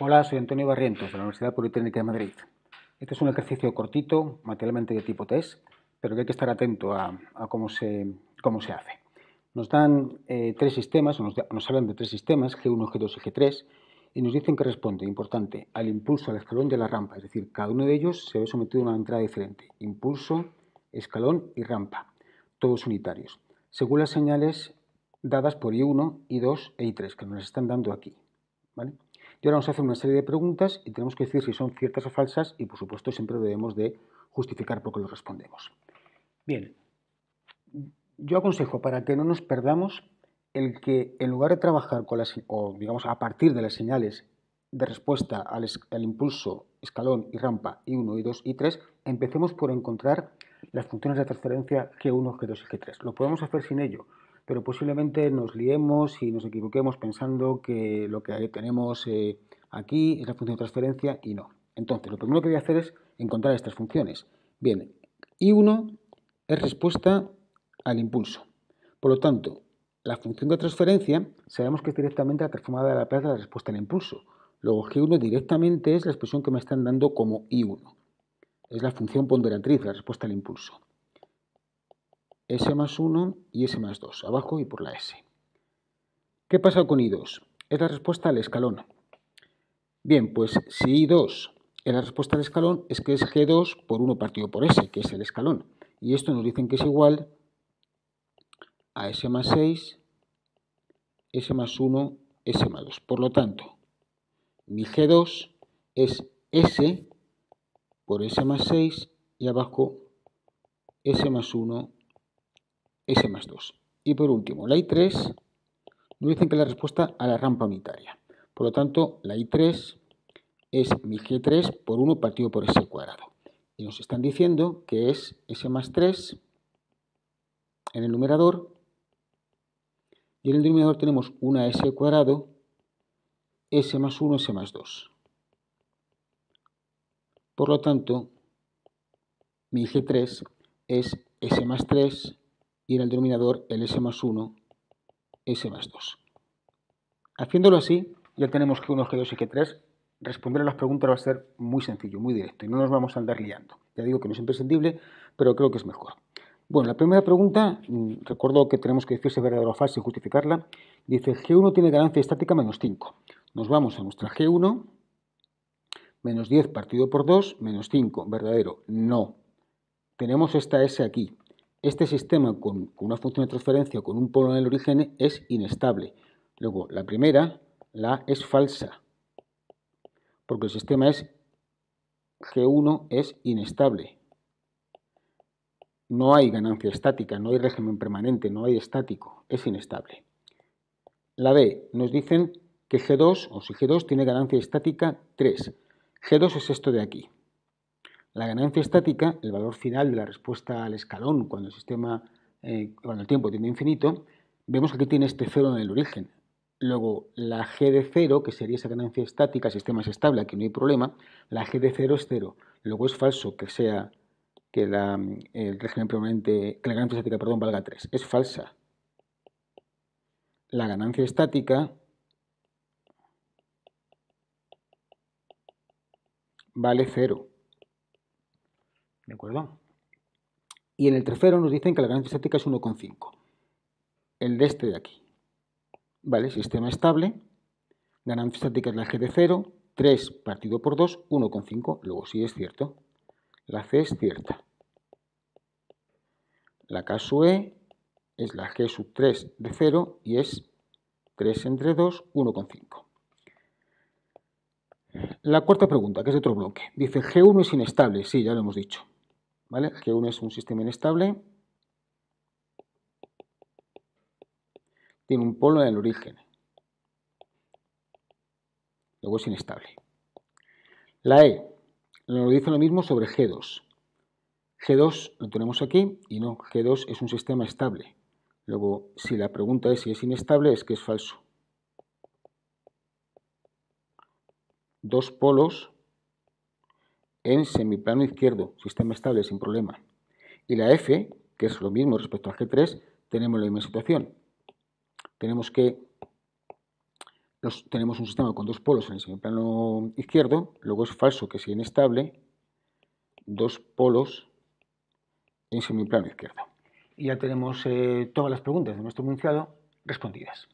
Hola, soy Antonio Barrientos de la Universidad Politécnica de Madrid. Este es un ejercicio cortito, materialmente de tipo test, pero que hay que estar atento a, cómo, se, cómo, se, hace. Nos dan eh, tres sistemas, nos, nos, hablan de tres sistemas, G1, G2 y G3, y nos dicen que responde, importante, al impulso, al escalón a la rampa. Es decir, cada uno de ellos se ve sometido a una entrada diferente. Impulso, escalón y rampa, todos unitarios, según las señales dadas por I1, I2 e I3, que nos están dando aquí. ¿vale? Y ahora vamos a hacer una serie de preguntas y tenemos que decir si son ciertas o falsas y por supuesto siempre debemos de justificar por qué lo respondemos. Bien, yo aconsejo para que no nos perdamos el que en lugar de trabajar con las, o digamos a partir de las señales de respuesta al, impulso, escalón y rampa I1, I2 y 3, empecemos por encontrar las funciones de transferencia G1, G2 y G3. Lo podemos hacer sin ello, pero posiblemente nos liemos y nos equivoquemos pensando que lo que tenemos eh, aquí es la función de transferencia y no. Entonces, lo primero que voy a hacer es encontrar estas funciones. Bien, I1 es respuesta al impulso. Por lo tanto, la función de transferencia sabemos que es directamente la transformada de la plaza de la respuesta al impulso. Luego G1 directamente es la expresión que me están dando como I1. Es la función ponderatriz, la respuesta al impulso. S más 1 y S más 2, abajo y por la S. ¿Qué pasa con I2? Es la respuesta al escalón. Bien, pues si I2 es la respuesta al escalón, es que es G2 por 1 partido por S, que es el escalón. Y esto nos dicen que es igual a S más 6, S más 1, S más 2. Por lo tanto, mi G2 es S por S más 6 y abajo S más 1 S más 2. Y por último, la I3 nos dicen que es la respuesta a la rampa unitaria. Por lo tanto, la I3 es mi G3 por 1 partido por S cuadrado. Y nos están diciendo que es S más 3 en el numerador. Y en el denominador tenemos una S cuadrado, S más 1, S más 2. Por lo tanto, mi G3 es S más 3 y en el denominador el S más 1, S más 2. Haciéndolo así, ya tenemos G1, G2 y G3. Responder a las preguntas va a ser muy sencillo, muy directo y no nos vamos a andar liando. Ya digo que no es imprescindible, pero creo que es mejor. Bueno, la primera pregunta, mm, recuerdo que tenemos que decir si es verdadera o falsa y justificarla. Dice G1 tiene ganancia estática menos 5. Nos vamos a nuestra G1, menos 10 partido por 2, menos 5. ¿Verdadero? No. Tenemos esta S aquí. Este sistema con, una función de transferencia con un polo en el origen es inestable. Luego, la primera, la es falsa, porque el sistema es G1 es inestable. No hay ganancia estática, no hay régimen permanente, no hay estático, es inestable. La B, nos dicen que G2 o si G2 tiene ganancia estática 3. G2 es esto de aquí. La ganancia estática, el valor final de la respuesta al escalón cuando el sistema, eh, cuando el tiempo tiende infinito, vemos que aquí tiene este cero en el origen. Luego, la g de cero, que sería esa ganancia estática, el sistema es estable, aquí no hay problema, la g de cero es cero. Luego es falso que sea que la, el régimen permanente, que la ganancia estática, perdón, valga 3. Es falsa. La ganancia estática vale 0. ¿De acuerdo? Y en el tercero nos dicen que la ganancia estática es 1,5. El de este de aquí. ¿Vale? Sistema estable. Ganancia estática es la G de 0. 3 partido por 2, 1,5. Luego sí es cierto. La C es cierta. La K sub E es la G sub 3 de 0 y es 3 entre 2, 1,5. La cuarta pregunta, que es de otro bloque. Dice, G1 es inestable. Sí, ya lo hemos dicho. G1 es un sistema inestable. Tiene un polo en el origen. Luego es inestable. La E nos dice lo mismo sobre G2. G2 lo tenemos aquí y no, G2 es un sistema estable. Luego, si la pregunta es si es inestable, es que es falso. Dos polos en semiplano izquierdo, sistema estable sin problema. Y la F, que es lo mismo respecto a G3, tenemos la misma situación. Tenemos que tenemos un sistema con dos polos en el semiplano izquierdo, luego es falso que sea inestable, dos polos en semiplano izquierdo. Y ya tenemos eh, todas las preguntas de nuestro enunciado respondidas.